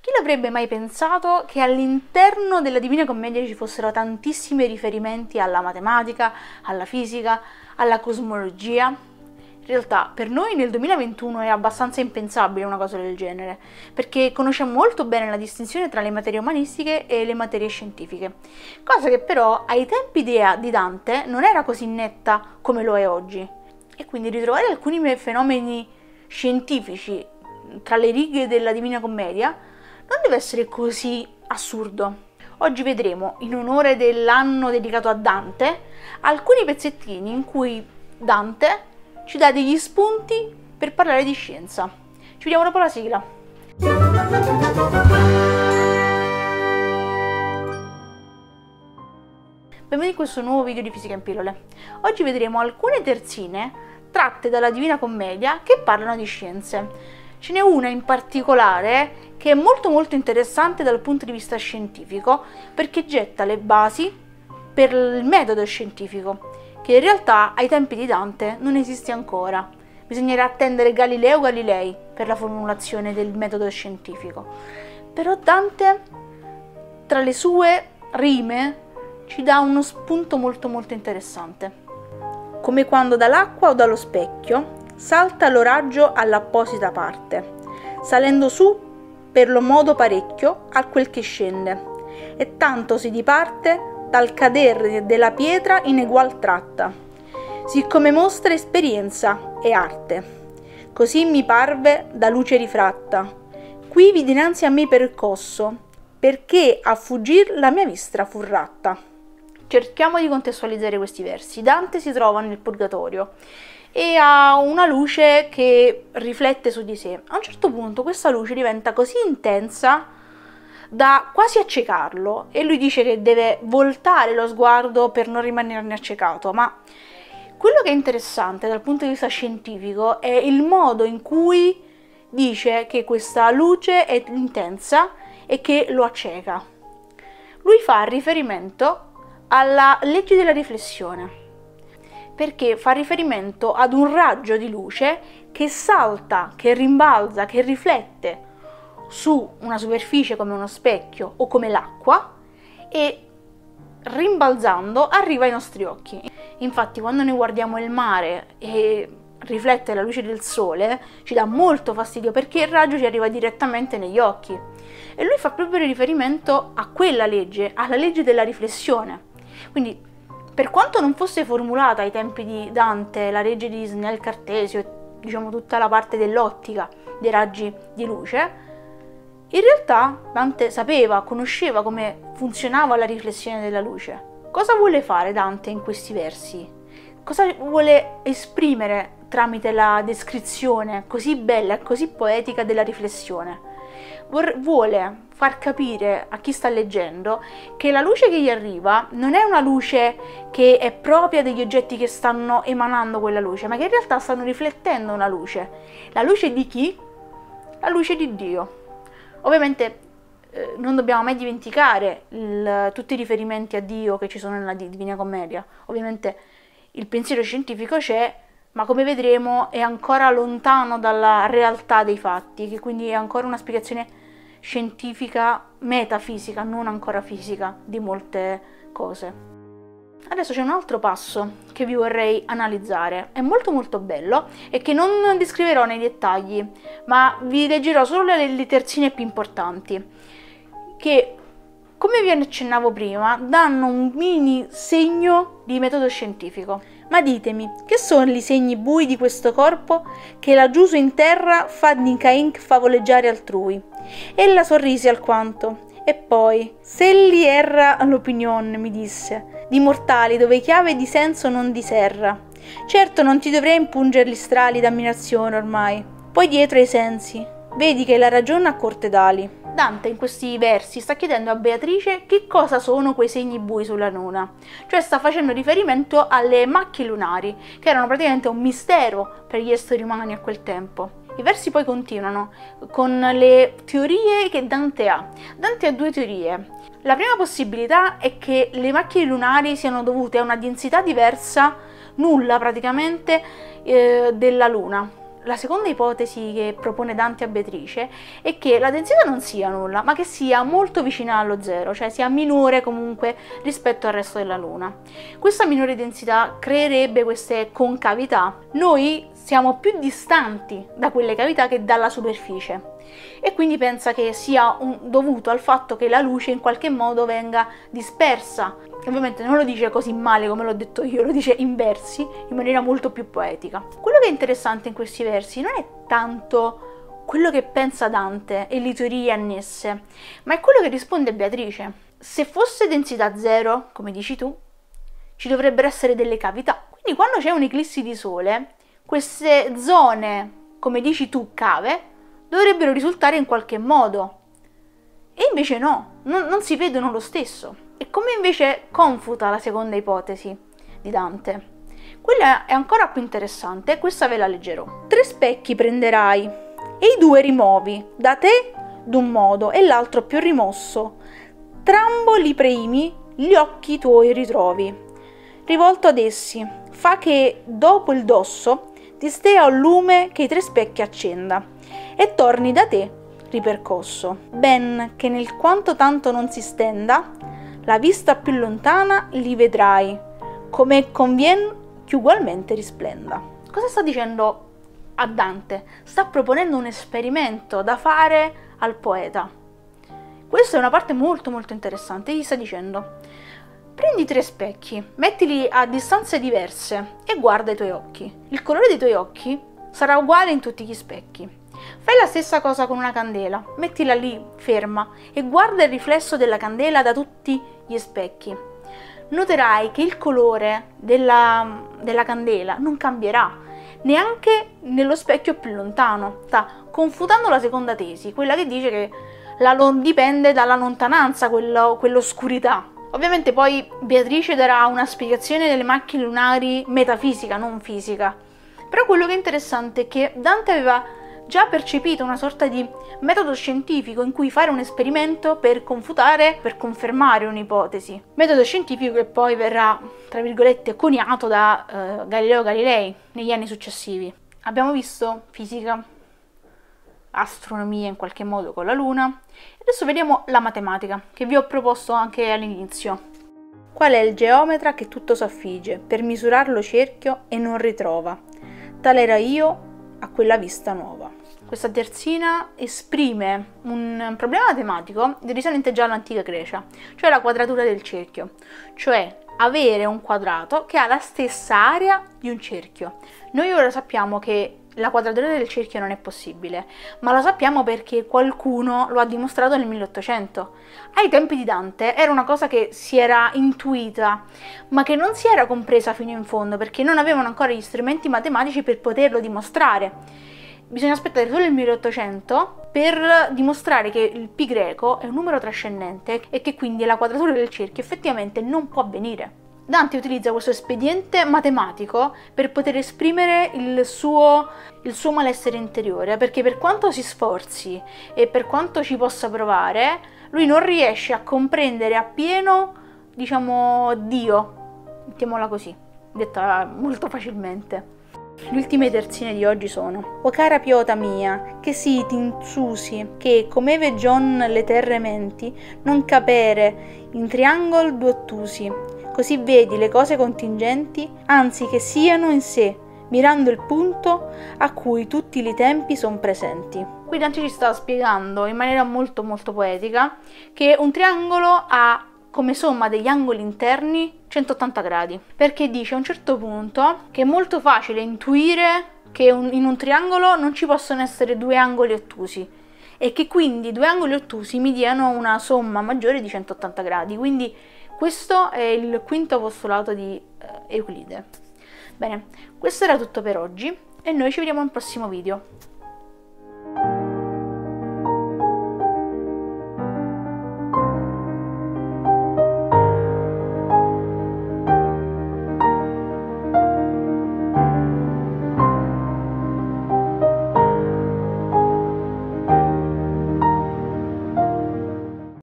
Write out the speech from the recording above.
Chi l'avrebbe mai pensato che all'interno della Divina Commedia ci fossero tantissimi riferimenti alla matematica, alla fisica, alla cosmologia? In realtà per noi nel 2021 è abbastanza impensabile una cosa del genere, perché conosciamo molto bene la distinzione tra le materie umanistiche e le materie scientifiche, cosa che però ai tempi di Dante non era così netta come lo è oggi. E quindi ritrovare alcuni fenomeni scientifici tra le righe della Divina Commedia non deve essere così assurdo. Oggi vedremo, in onore dell'anno dedicato a Dante, alcuni pezzettini in cui Dante ci dà degli spunti per parlare di scienza. Ci vediamo dopo la sigla. Benvenuti in questo nuovo video di Fisica in pillole. Oggi vedremo alcune terzine tratte dalla Divina Commedia che parlano di scienze. Ce n'è una in particolare che è molto molto interessante dal punto di vista scientifico perché getta le basi per il metodo scientifico, che in realtà ai tempi di Dante non esiste ancora. Bisognerà attendere Galileo Galilei per la formulazione del metodo scientifico. Però Dante, tra le sue rime, ci dà uno spunto molto molto interessante. Come quando dall'acqua o dallo specchio salta l'oraggio all'apposita parte, salendo su per lo modo parecchio a quel che scende, e tanto si diparte dal cadere della pietra in egual tratta, siccome mostra esperienza e arte. Così mi parve da luce rifratta, qui vi dinanzi a me percosso, perché a fuggir la mia vista fu ratta. Cerchiamo di contestualizzare questi versi. Dante si trova nel purgatorio e ha una luce che riflette su di sé. A un certo punto questa luce diventa così intensa da quasi accecarlo e lui dice che deve voltare lo sguardo per non rimanerne accecato, ma quello che è interessante dal punto di vista scientifico è il modo in cui dice che questa luce è intensa e che lo acceca. Lui fa riferimento alla legge della riflessione perché fa riferimento ad un raggio di luce che salta, che rimbalza, che riflette su una superficie come uno specchio o come l'acqua e rimbalzando arriva ai nostri occhi. Infatti quando noi guardiamo il mare e riflette la luce del sole ci dà molto fastidio perché il raggio ci arriva direttamente negli occhi. E lui fa proprio riferimento a quella legge, alla legge della riflessione. Quindi per quanto non fosse formulata ai tempi di Dante la legge di Snell-Cartesio e diciamo tutta la parte dell'ottica dei raggi di luce, in realtà Dante sapeva, conosceva come funzionava la riflessione della luce. Cosa vuole fare Dante in questi versi? Cosa vuole esprimere tramite la descrizione così bella e così poetica della riflessione? Vuole far capire a chi sta leggendo che la luce che gli arriva non è una luce che è propria degli oggetti che stanno emanando quella luce, ma che in realtà stanno riflettendo una luce. La luce di chi? La luce di Dio. Ovviamente eh, non dobbiamo mai dimenticare il, tutti i riferimenti a Dio che ci sono nella Divina Commedia. Ovviamente il pensiero scientifico c'è, ma come vedremo è ancora lontano dalla realtà dei fatti, che quindi è ancora una spiegazione scientifica, metafisica, non ancora fisica, di molte cose. Adesso c'è un altro passo che vi vorrei analizzare, è molto molto bello e che non descriverò nei dettagli, ma vi leggerò solo le terzine più importanti, che come vi accennavo prima danno un mini segno di metodo scientifico. Ma ditemi, che sono i segni bui di questo corpo che laggiù su in terra fa di Cain favoleggiare altrui? Ella sorrise alquanto. E poi, se egli erra l'opinione, mi disse, di mortali dove chiave di senso non diserra. Certo non ti dovrei impungere gli strali d'ammirazione ormai. Poi dietro ai sensi, vedi che la ragione ha corte d'ali. Dante in questi versi sta chiedendo a Beatrice che cosa sono quei segni bui sulla luna, cioè sta facendo riferimento alle macchie lunari, che erano praticamente un mistero per gli esseri umani a quel tempo. I versi poi continuano con le teorie che Dante ha. Dante ha due teorie. La prima possibilità è che le macchie lunari siano dovute a una densità diversa, nulla praticamente, eh, della Luna la seconda ipotesi che propone Dante a Beatrice è che la densità non sia nulla, ma che sia molto vicina allo zero, cioè sia minore comunque rispetto al resto della Luna. Questa minore densità creerebbe queste concavità. Noi siamo più distanti da quelle cavità che dalla superficie e quindi pensa che sia un, dovuto al fatto che la luce in qualche modo venga dispersa. Ovviamente non lo dice così male come l'ho detto io, lo dice in versi, in maniera molto più poetica. Quello che è interessante in questi versi non è tanto quello che pensa Dante e le teorie annesse, ma è quello che risponde Beatrice. Se fosse densità zero, come dici tu, ci dovrebbero essere delle cavità. Quindi quando c'è un'eclissi di sole, queste zone, come dici tu, cave, dovrebbero risultare in qualche modo. E invece no, non, non si vedono lo stesso. E come invece confuta la seconda ipotesi di Dante? Quella è ancora più interessante, questa ve la leggerò. Tre specchi prenderai e i due rimuovi, da te d'un modo e l'altro più rimosso. Trambo li primi, gli occhi tuoi ritrovi. Rivolto ad essi, fa che dopo il dosso ti stea un lume che i tre specchi accenda e torni da te ripercosso. Ben che nel quanto tanto non si stenda, la vista più lontana li vedrai, come convien che ugualmente risplenda. Cosa sta dicendo a Dante? Sta proponendo un esperimento da fare al poeta. Questa è una parte molto molto interessante. Gli sta dicendo Prendi tre specchi, mettili a distanze diverse e guarda i tuoi occhi. Il colore dei tuoi occhi sarà uguale in tutti gli specchi. Fai la stessa cosa con una candela, mettila lì ferma e guarda il riflesso della candela da tutti gli specchi. Noterai che il colore della, della candela non cambierà, neanche nello specchio più lontano. Sta confutando la seconda tesi, quella che dice che la dipende dalla lontananza, quello, quell'oscurità. Ovviamente poi Beatrice darà una spiegazione delle macchine lunari metafisica, non fisica. Però quello che è interessante è che Dante aveva già percepito una sorta di metodo scientifico in cui fare un esperimento per confutare, per confermare un'ipotesi. Metodo scientifico che poi verrà, tra virgolette, coniato da uh, Galileo Galilei negli anni successivi. Abbiamo visto fisica, astronomia in qualche modo con la Luna. Adesso vediamo la matematica, che vi ho proposto anche all'inizio. Qual è il geometra che tutto s'affigge, per misurarlo cerchio e non ritrova? Tal era io a quella vista nuova. Questa terzina esprime un problema matematico risalente già all'antica Grecia, cioè la quadratura del cerchio, cioè avere un quadrato che ha la stessa area di un cerchio. Noi ora sappiamo che la quadratura del cerchio non è possibile, ma lo sappiamo perché qualcuno lo ha dimostrato nel 1800. Ai tempi di Dante era una cosa che si era intuita, ma che non si era compresa fino in fondo perché non avevano ancora gli strumenti matematici per poterlo dimostrare. Bisogna aspettare solo il 1800 per dimostrare che il pi greco è un numero trascendente e che quindi la quadratura del cerchio effettivamente non può avvenire. Dante utilizza questo espediente matematico per poter esprimere il suo, il suo, malessere interiore, perché per quanto si sforzi e per quanto ci possa provare, lui non riesce a comprendere appieno, diciamo, Dio, mettiamola così, detta molto facilmente. Le ultime terzine di oggi sono O cara piota mia, che si t'insusi, che come vegion le terre menti, non capere in triangol due ottusi, così vedi le cose contingenti, anzi che siano in sé, mirando il punto a cui tutti i tempi sono presenti. Qui Dante ci sta spiegando in maniera molto molto poetica che un triangolo ha come somma degli angoli interni 180 gradi, perché dice a un certo punto che è molto facile intuire che un, in un triangolo non ci possono essere due angoli ottusi e che quindi due angoli ottusi mi diano una somma maggiore di 180 gradi, quindi questo è il quinto postulato di eh, Euclide. Bene, questo era tutto per oggi e noi ci vediamo al prossimo video.